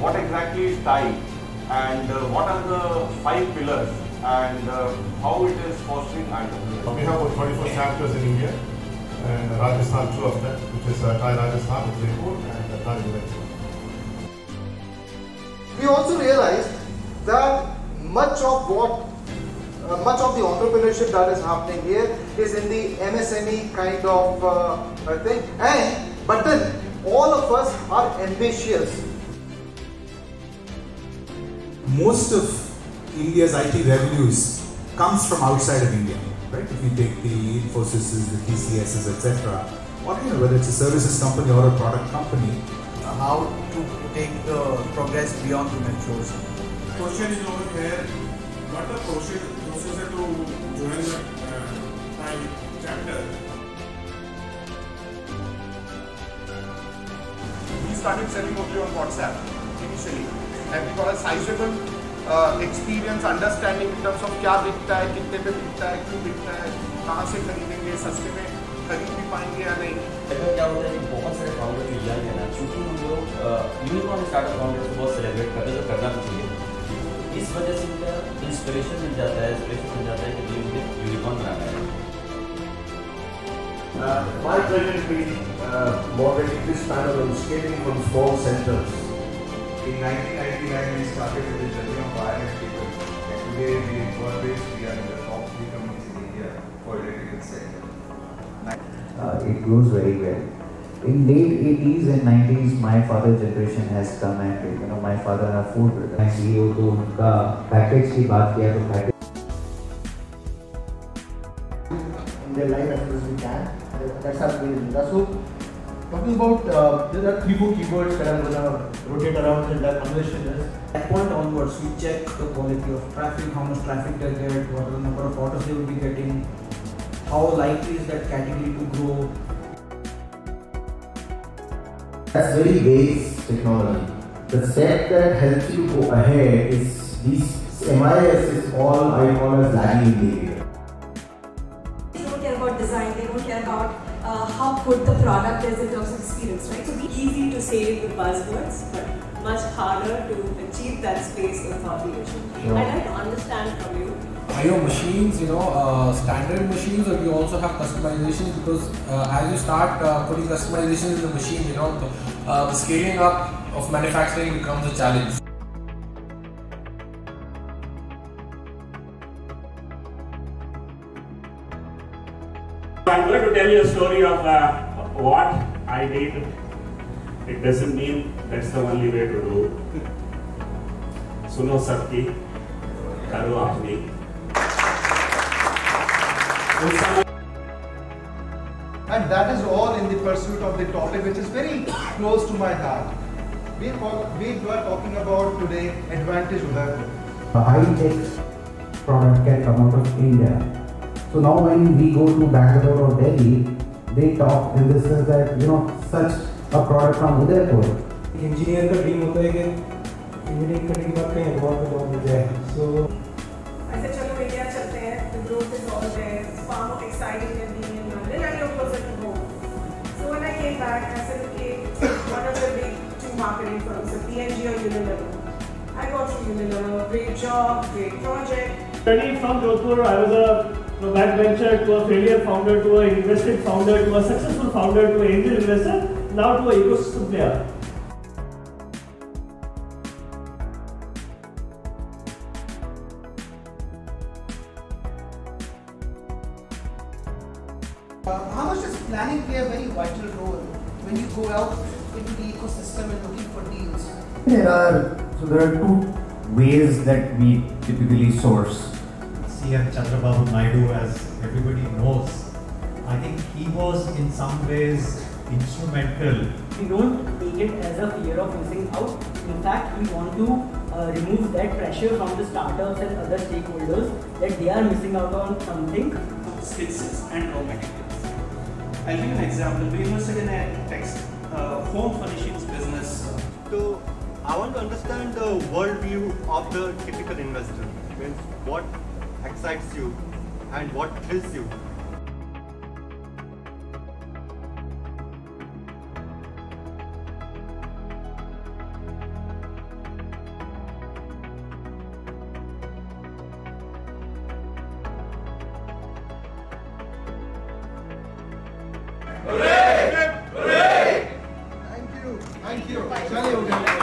What exactly is TIE and uh, what are the five pillars? And uh, how it is fostering and We have 24 chapters in India and Rajasthan, two of them, which is uh, TiE Rajasthan, Jaipur and uh, TiE We also realized that much of what uh, much of the entrepreneurship that is happening here is in the MSME kind of uh, thing and but then all of us are ambitious most of India's IT revenues comes from outside of India, right? If you take the Infosys, the TCSs, etc., or you know, whether it's a services company or a product company, how to take the progress beyond the metros. Question is over here, what the procedure, to uh, chapter? We started selling only on WhatsApp initially. And we got a sizable uh, experience, understanding in terms of क्या बिकता है, कितने पे बिकता है, क्यों बिकता है, कहाँ से खरीदेंगे, सस्ते में खरीद भी पाएँगे या नहीं ऐसा क्या होता है कि बहुत सारे फाउंडर जो यंग है ना हम लोग यूनिकॉर्न स्टार्टअप फाउंडर्स को बहुत सेलिब्रेट करते हैं जो करना चाहिए इस वजह से उनका इंस्पिरेशन मिल जाता है इंस्पिरेशन मिल जाता है कि नहीं मुझे यूनिकॉर्न बनाना है Uh, my pleasure has been uh, moderating this panel on scaling from small centers. In 1999, we started with the journey of and cable. And today, we got this, we are in the top three companies in India for electrical sector. Uh, it grows very well. In late 80s and 90s, my father generation has come and you know my father are food and CEO तो उनका package की बात किया तो package in their life as much as we can. That's how we do that. So, talking about uh, there are three four keywords that I'm gonna rotate around in that conversation is. At point onwards, we check the quality of traffic, how much traffic they get, what are the number of orders they will be getting, how likely is that category to grow. That's very base technology. The step that helps you go ahead is these MIS is all I call as lagging indicator. They don't care about design, they don't care about uh, how good the product is in terms of experience, right? So it's easy to say the buzzwords, but much harder to achieve that space of thought leadership. Sure. I'd like to understand from you are your machines, you know, uh, standard machines, or do you also have customization? Because uh, as you start uh, putting customization in the machine, you know, uh, the scaling up of manufacturing becomes a challenge. I'm going to tell you a story of uh, what I did. It doesn't mean that's the only way to do. Suno Sakti, Karu Aapni. and that is all in the pursuit of the topic which is very close to my heart. We, call, we were talking about today advantage Udaipur. A high-tech product can come out of India. So now when we go to Bangalore or Delhi, they talk in the sense that you know such a product from Udaipur. Engineer का dream होता है कि engineering करने के बाद कहीं abroad में job मिल जाए सो the growth is all there. It's far more exciting than being in London. And you're closer to home. So when I came back I said okay what are the big two marketing firms? So P&G or Unilever? I got to Unilever. Great job great project. Journey from Jodhpur, I was a know, backbencher to a failure founder to a invested founder to a successful founder to an angel investor, now to an ecosystem player. Uh, how much does planning play a very vital role when you go out into the ecosystem and looking for deals? There are so there are two ways that we typically source. CM Chandrababu Naidu, as everybody knows, I think he was in some ways instrumental. We don't take it as a fear of missing out. In fact, we want to uh, remove that pressure from the startups and other stakeholders that they are missing out on something. skill sets and raw materials. I'll give you an example. We invested in a text uh, home furnishings business. So I want to understand the worldview of the typical investor. Means what excites you and what thrills you. Hooray! Hooray! Thank you. Thank you. Thank you.